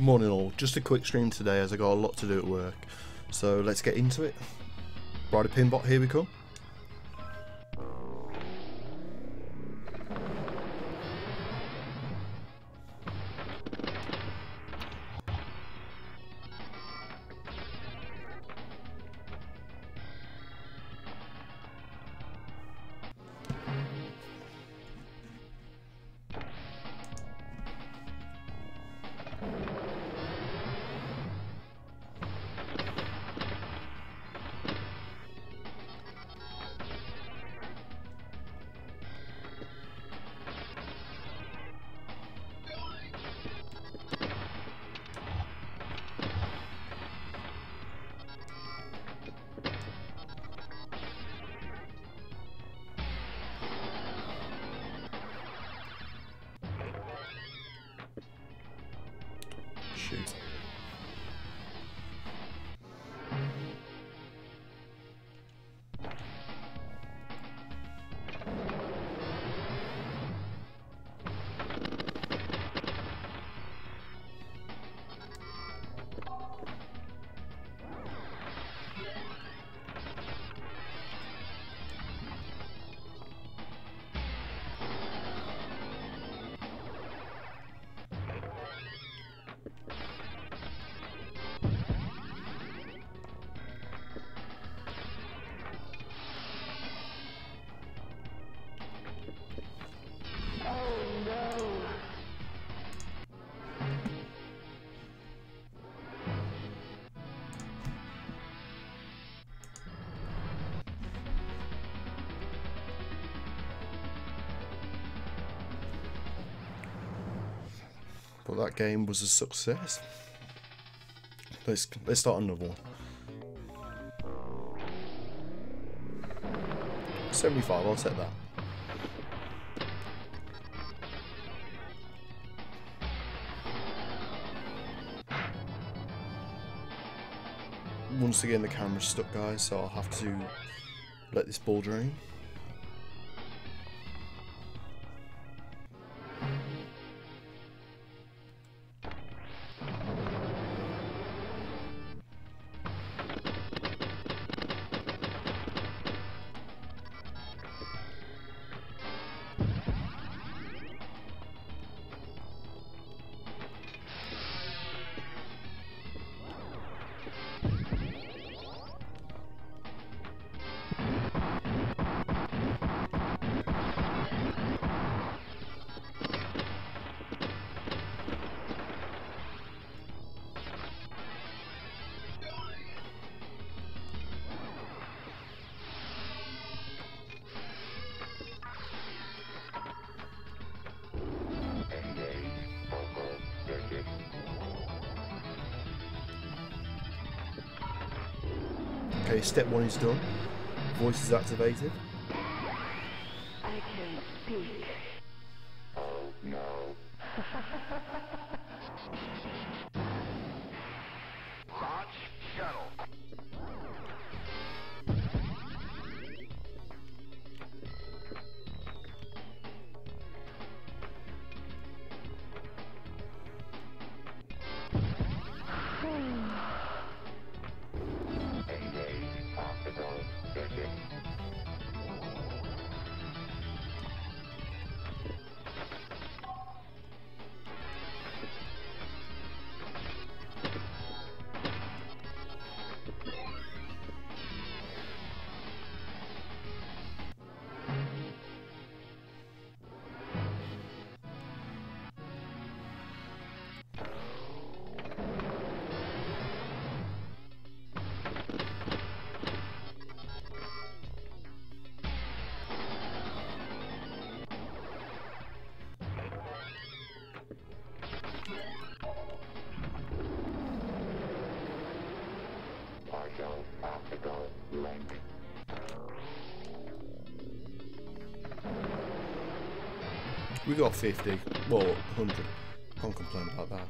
Morning all, just a quick stream today as I got a lot to do at work. So let's get into it. Bride of Pinbot, here we come. But that game was a success. Let's let's start another one. 75, I'll take that. Once again the camera's stuck guys, so I'll have to let this ball drain. Okay, step one is done. Voice is activated. We got 50, well, 100. Can't complain about that.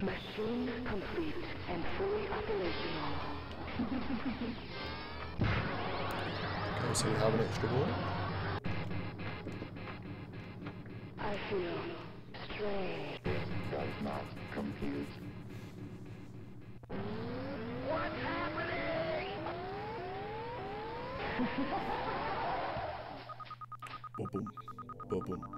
Machine complete and fully operational. okay, so you have an extra ball? Ba-boom. Ba-boom.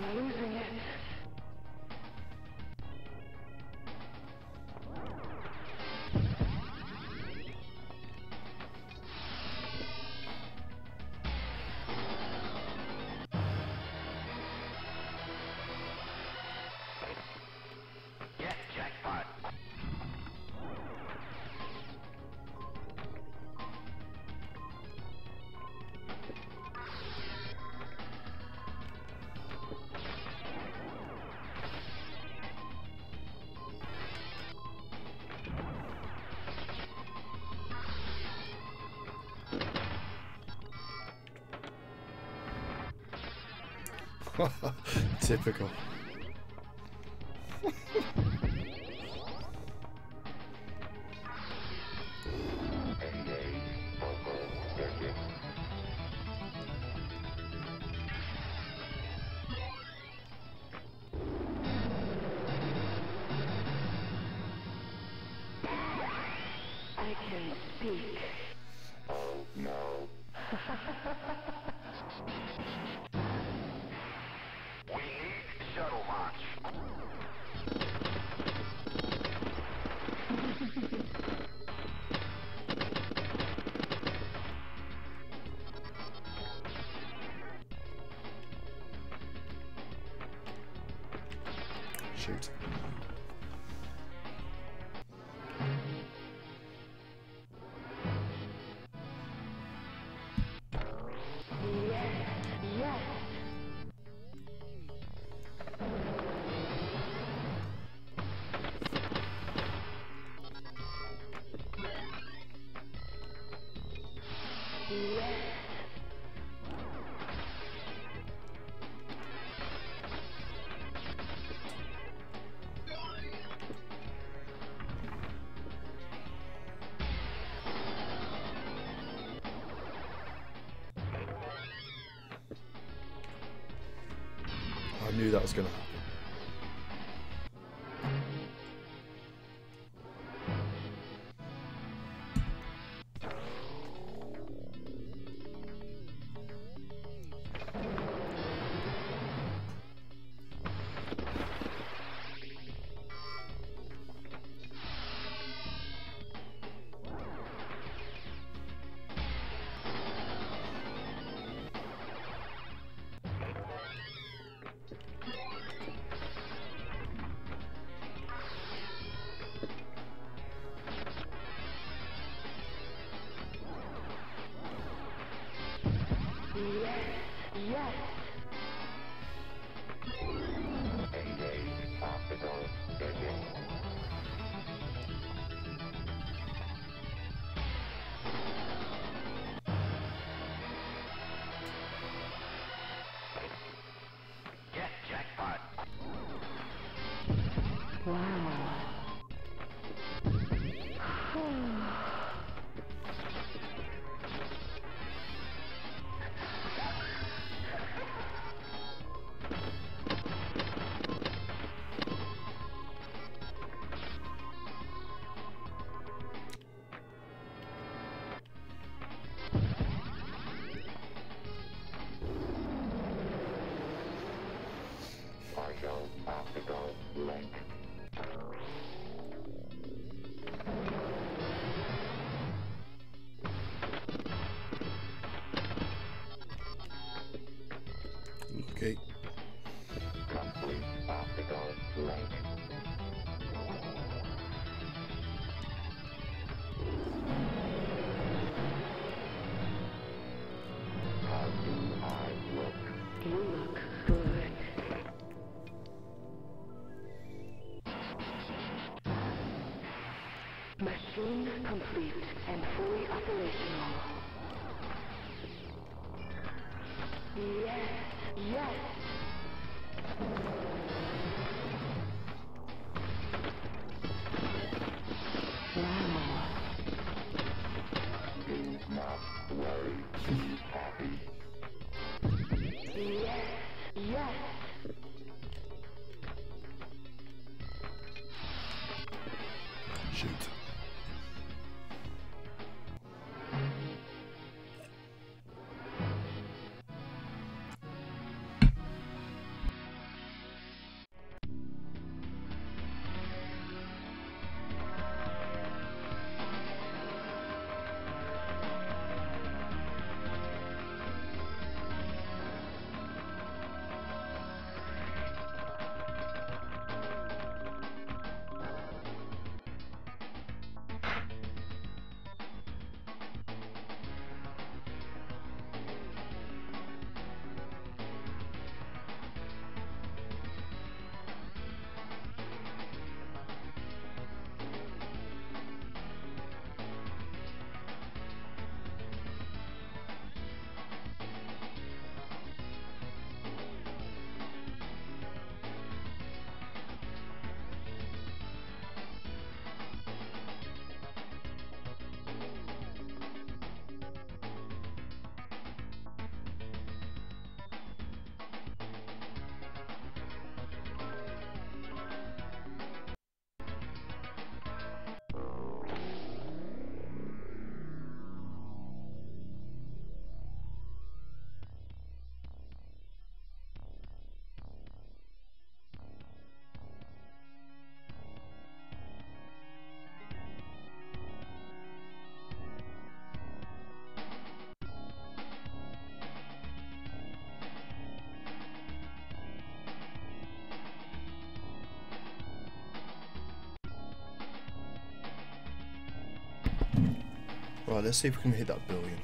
I'm losing Typical. Shoot. knew that was going to Right, let's see if we can hit that billion.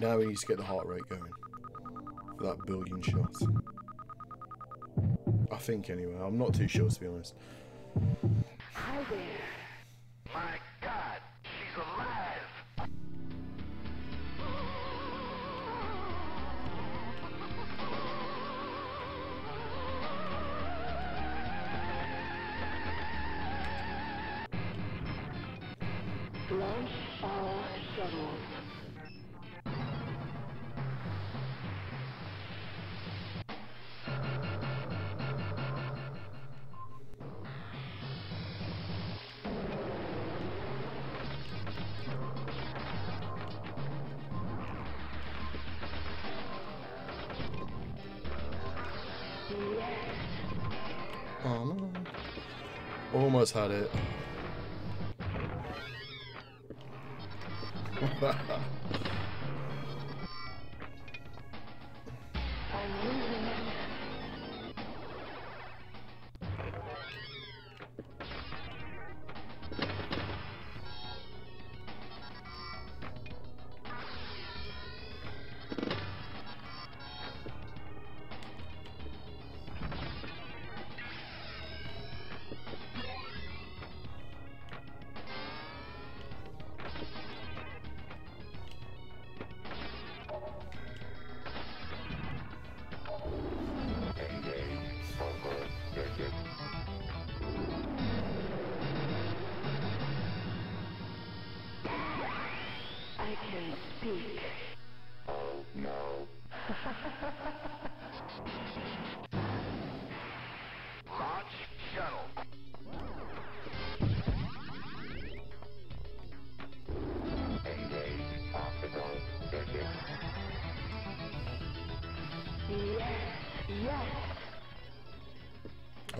now we need to get the heart rate going for that billion shots. I think anyway. I'm not too sure to be honest. almost had it.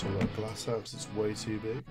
sort that glass out because it's way too big.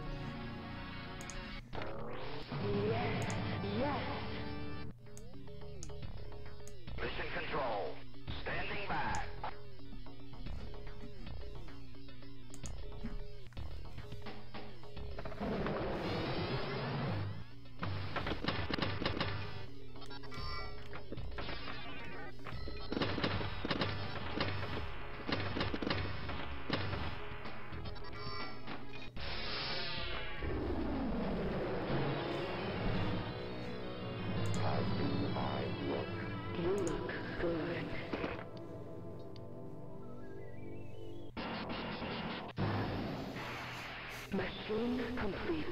complete.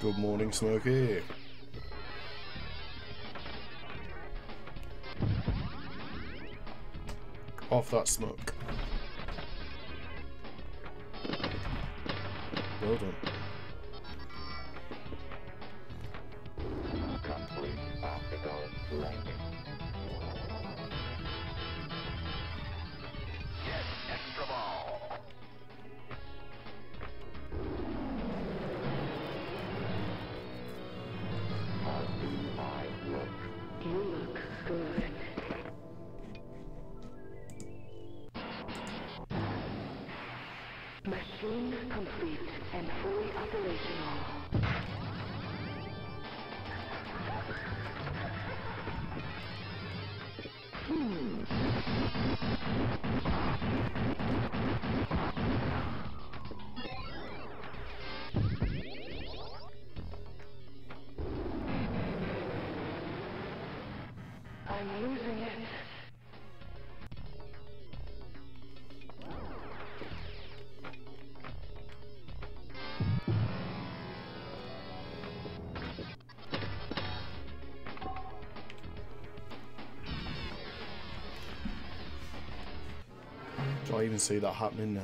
Good morning, Smokey. Off that smoke. Well done. I'm losing it. Do I even see that happening now?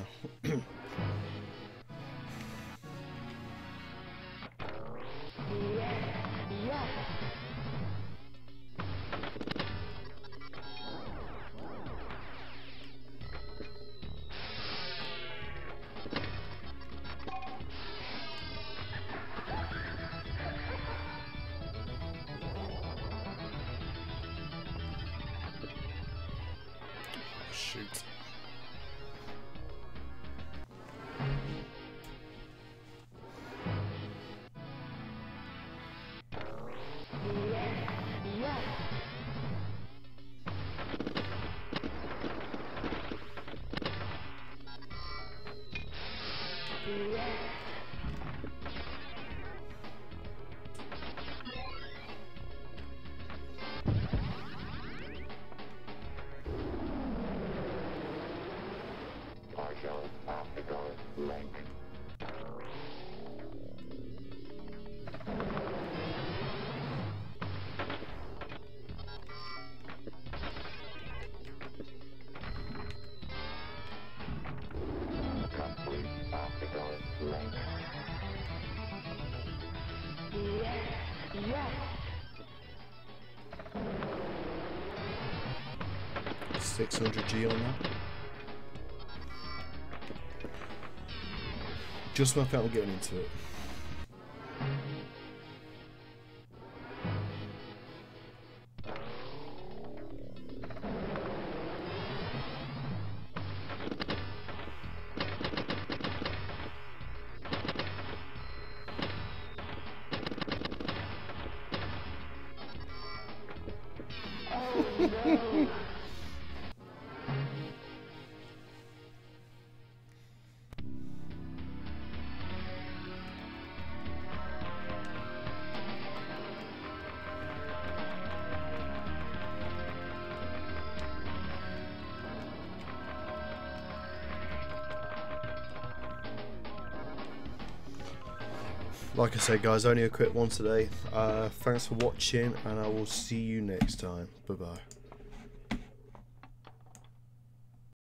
600G on that. Just my pedal getting into it. Like I said, guys, only a quick one today. Uh, thanks for watching, and I will see you next time. Bye bye.